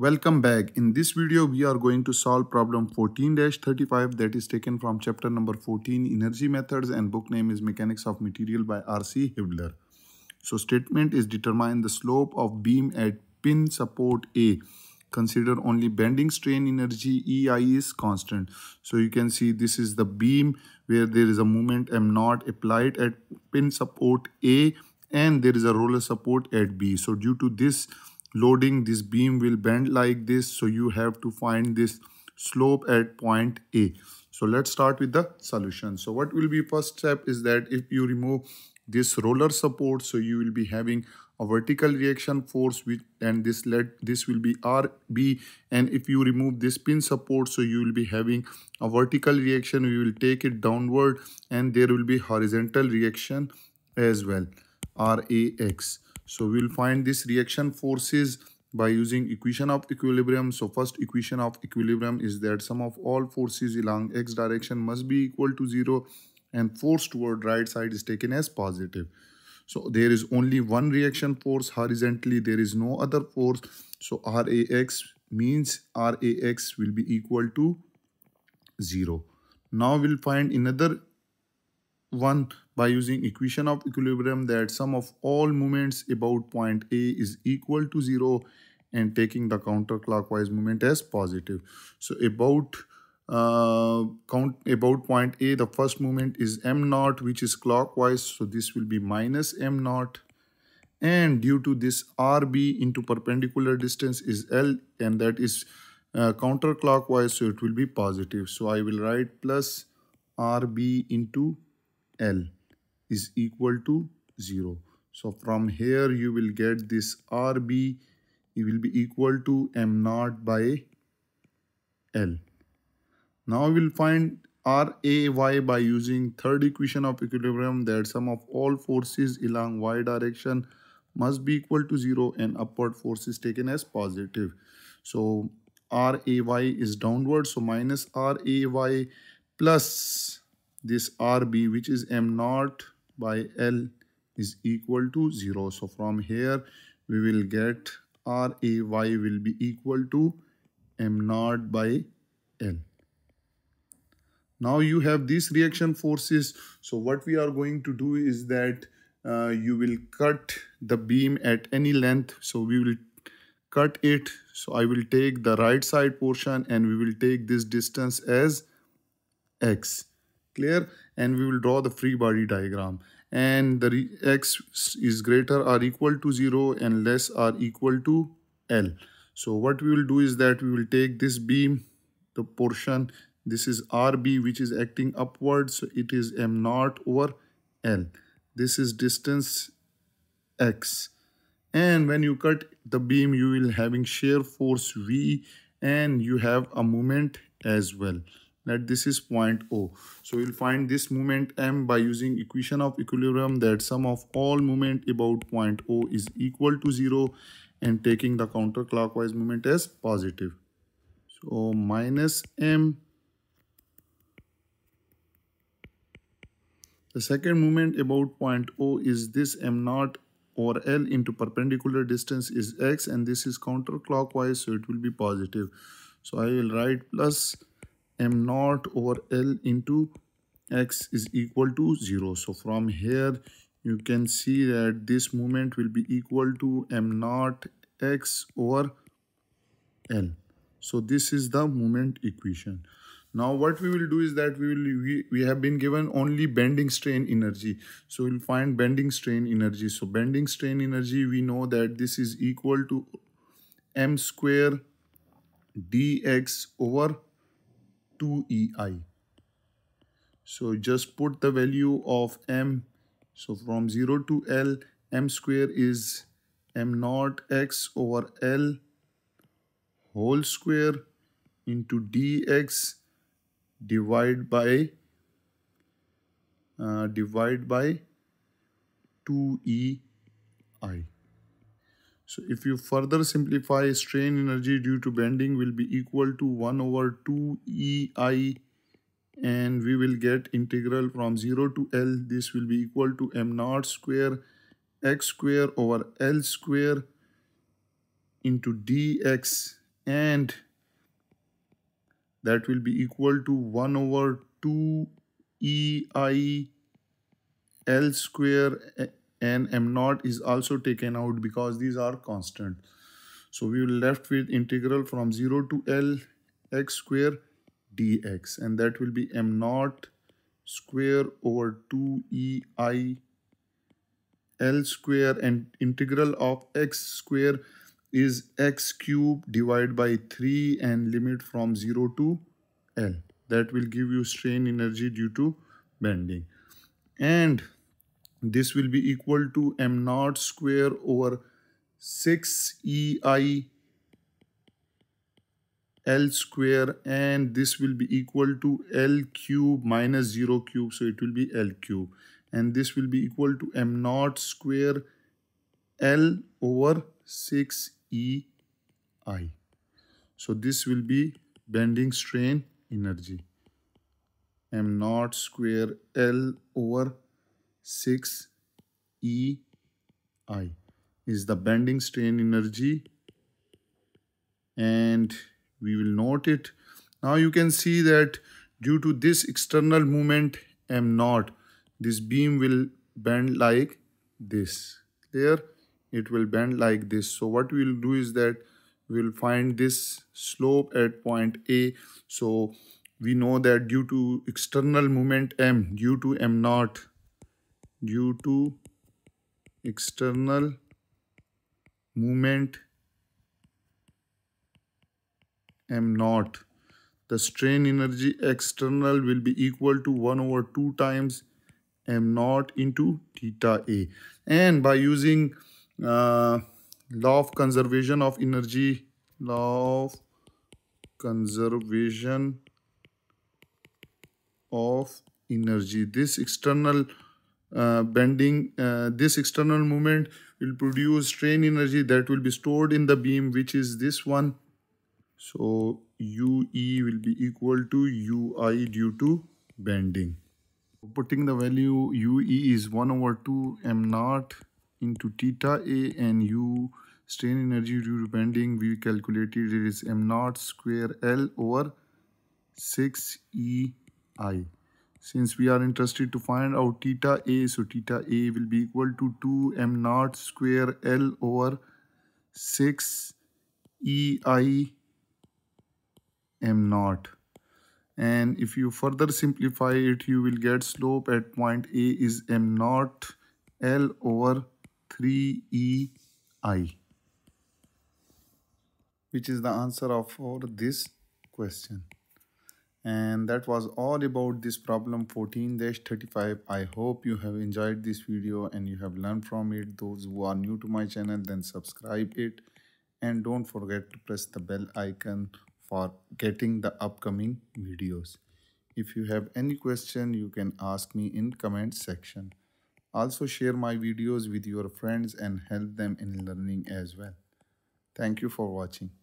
Welcome back. In this video, we are going to solve problem 14-35 that is taken from chapter number 14 Energy Methods and book name is Mechanics of Material by R.C. Hibbeler. So statement is determine the slope of beam at pin support A. Consider only bending strain energy EI is constant. So you can see this is the beam where there is a moment M naught applied at pin support A and there is a roller support at B. So due to this loading this beam will bend like this so you have to find this slope at point A. So let's start with the solution. So what will be first step is that if you remove this roller support so you will be having a vertical reaction force with and this let this will be RB and if you remove this pin support so you will be having a vertical reaction we will take it downward and there will be horizontal reaction as well RAX. So we'll find this reaction forces by using equation of equilibrium. So first equation of equilibrium is that sum of all forces along x direction must be equal to 0 and force toward right side is taken as positive. So there is only one reaction force horizontally. There is no other force. So RAX means RAX will be equal to 0. Now we'll find another one by using equation of equilibrium that sum of all moments about point A is equal to 0 and taking the counterclockwise moment as positive. So about uh, count about point A, the first moment is m naught, which is clockwise. So this will be minus m naught. And due to this RB into perpendicular distance is L and that is uh, counterclockwise. So it will be positive. So I will write plus RB into L is equal to 0. So from here you will get this RB it will be equal to M naught by L. Now we'll find RAY by using third equation of equilibrium that sum of all forces along y direction must be equal to 0 and upward force is taken as positive. So RAY is downward so minus RAY plus this RB which is M naught by L is equal to 0. So from here we will get RAY will be equal to M naught by L. Now you have these reaction forces. So what we are going to do is that uh, you will cut the beam at any length. So we will cut it. So I will take the right side portion and we will take this distance as X clear and we will draw the free body diagram and the x is greater or equal to 0 and less or equal to L. So what we will do is that we will take this beam, the portion, this is RB which is acting upwards, so it is M naught over L. This is distance X. And when you cut the beam, you will having shear force V and you have a moment as well that this is point O. So we'll find this moment M by using equation of equilibrium that sum of all moment about point O is equal to 0 and taking the counterclockwise moment as positive. So minus M. The second moment about point O is this M naught or L into perpendicular distance is X and this is counterclockwise so it will be positive. So I will write plus m naught over L into x is equal to 0. So from here you can see that this moment will be equal to m naught x over L. So this is the moment equation. Now what we will do is that we will we, we have been given only bending strain energy. So we'll find bending strain energy. So bending strain energy we know that this is equal to m square dx over 2ei. So just put the value of m. So from 0 to L, m square is m naught x over L whole square into dx divide by uh, divide by 2ei. So if you further simplify strain energy due to bending will be equal to 1 over 2 EI and we will get integral from 0 to L. This will be equal to m naught square x square over L square into dx and that will be equal to 1 over 2 ei l square and m naught is also taken out because these are constant so we will left with integral from 0 to l x square dx and that will be m naught square over 2 ei l square and integral of x square is x cube divided by 3 and limit from 0 to L. That will give you strain energy due to bending. And this will be equal to m naught square over 6 EI L square and this will be equal to L cube minus 0 cube so it will be L cube and this will be equal to m naught square L over 6 EI. So this will be bending strain energy. M naught square L over 6 EI is the bending strain energy and we will note it. Now you can see that due to this external movement M naught, this beam will bend like this. There it will bend like this. So what we will do is that we will find this slope at point A. So we know that due to external moment M, due to M naught, due to external movement M naught, the strain energy external will be equal to 1 over 2 times M naught into theta A. And by using uh, law of conservation of energy law of conservation of energy this external uh, bending uh, this external movement will produce strain energy that will be stored in the beam which is this one so ue will be equal to ui due to bending putting the value ue is 1 over 2 m naught into theta A and U strain energy due to bending we calculated it is m naught square L over 6 E I. Since we are interested to find out theta A, so theta A will be equal to 2 m naught square L over 6 E I m naught. And if you further simplify it, you will get slope at point A is m naught L over 3EI which is the answer of for this question and that was all about this problem 14-35 i hope you have enjoyed this video and you have learned from it. Those who are new to my channel then subscribe it. And don't forget to press the bell icon for getting the upcoming videos. If you have any question you can ask me in comment section. Also share my videos with your friends and help them in learning as well. Thank you for watching.